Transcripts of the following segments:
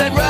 that right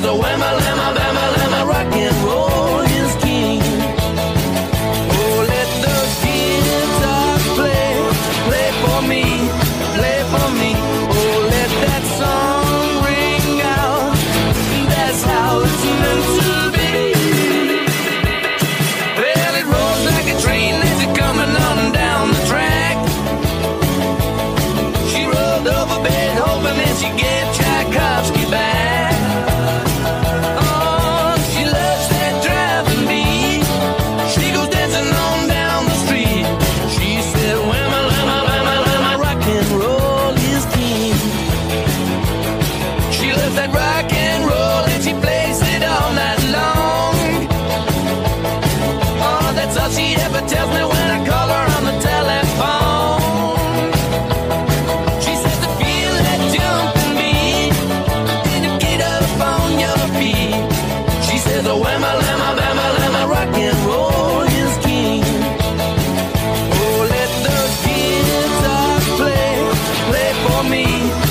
little whamma, lamma, bamma, me.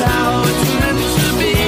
how it's meant to be.